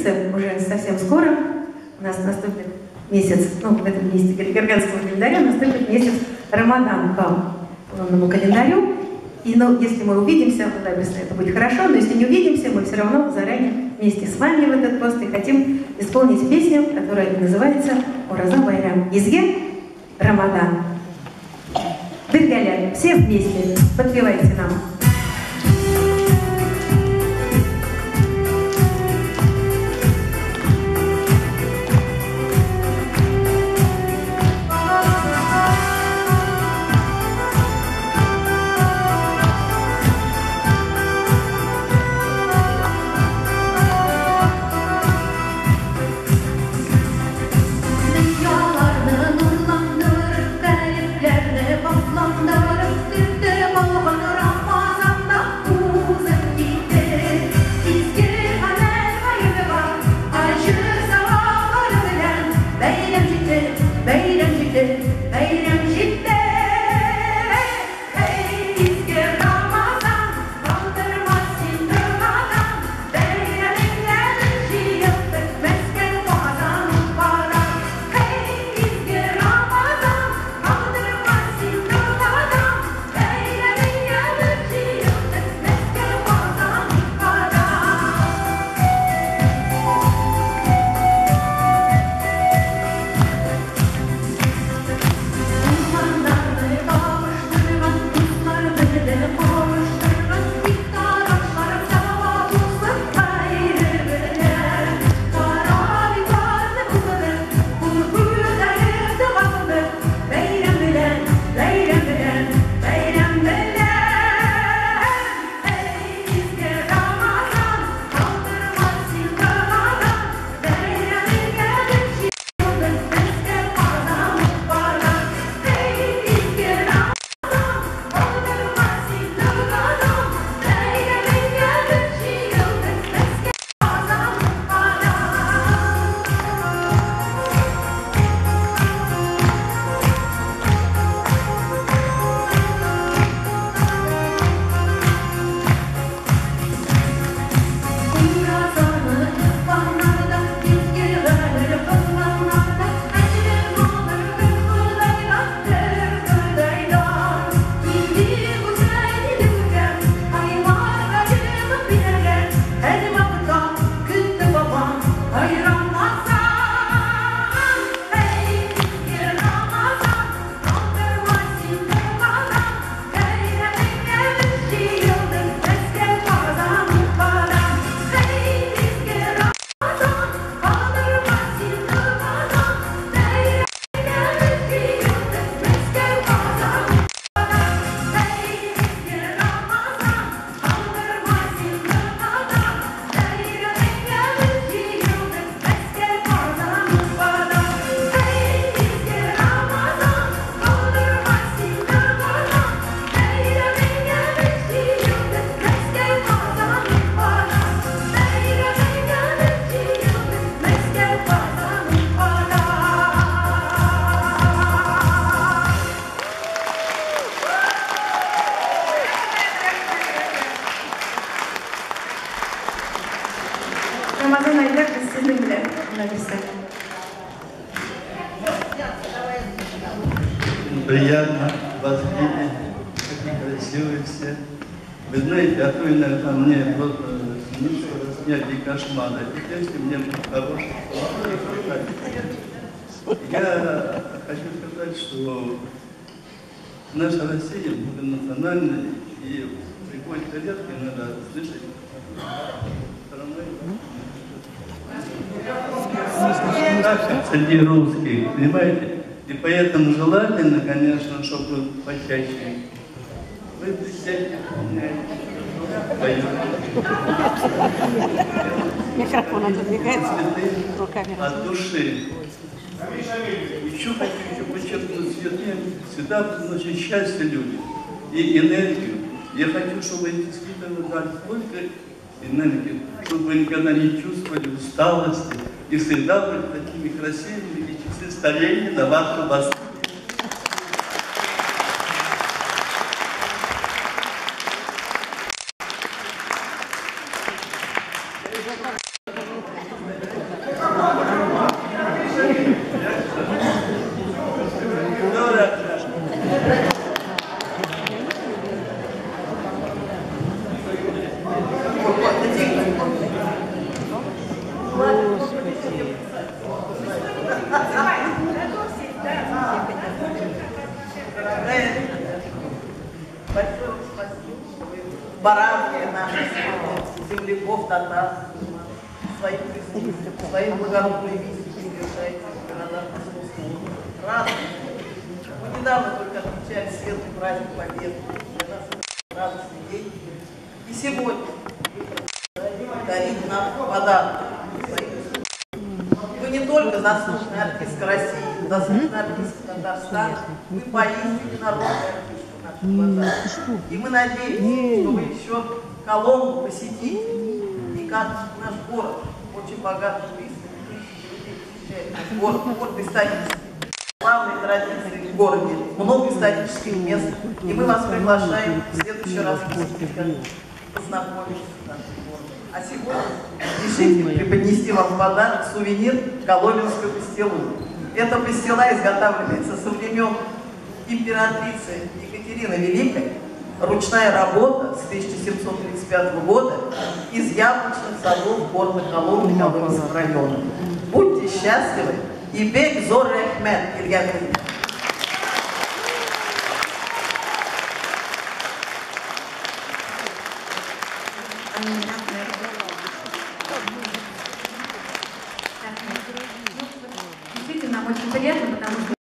месяце, уже совсем скоро, у нас наступит месяц, ну, в этом месяце Григорганского календаря наступит месяц Рамадан по лунному календарю. И ну, если мы увидимся, да, это будет хорошо, но если не увидимся, мы все равно заранее вместе с вами в этот пост и хотим исполнить песню, которая называется «Ураза Байрам». Изге Рамадан. Биргаля, все вместе, подпевайте нам. Приятно вас видеть, какие красивые все. Вы знаете, а то иногда мне просто снится снятие кошмара. И если мне хороший Я хочу сказать, что наша Россия многонациональная, и приходит редко иногда слышать среди русских, понимаете? И поэтому желательно, конечно, чтобы почаще вы Микрофон отодвигается руками. От души. Еще хочу еще подчеркнуть, цветы всегда приносят счастье людям и энергию. Я хочу, чтобы эти цветы вы дали столько энергии, чтобы вы никогда не чувствовали усталости и всегда были такими красивыми и часы старения на вашем вас. Дотации, своим присутствием, своей благородной визитом приезжаете в города Московского. Радостно. Мы недавно только отмечали светлый праздник Победы. Для нас это радостный день. И сегодня вы дарите нам подарок. Вы не только заслуженная артистка России, заслуженная артистка Татарстана, вы поистине народная артистка в наших глазах. И мы надеемся, что вы еще Коломбу посетите. И как наш город очень богат туристами, тысячи людей город, город исторический. Главные традиции в городе, много исторических мест. И мы вас приглашаем в следующий раз посетить, познакомиться с нашим городом. А сегодня решите преподнести вам подарок сувенир Коломенскую пастилу. Эта пастила изготавливается со времен императрицы Екатерины Великой, ручная работа с 1735 года из яблочных садов города Коломны Коломенского района. Будьте счастливы и бег зор рахмет, Илья Кузьмич. Аминь.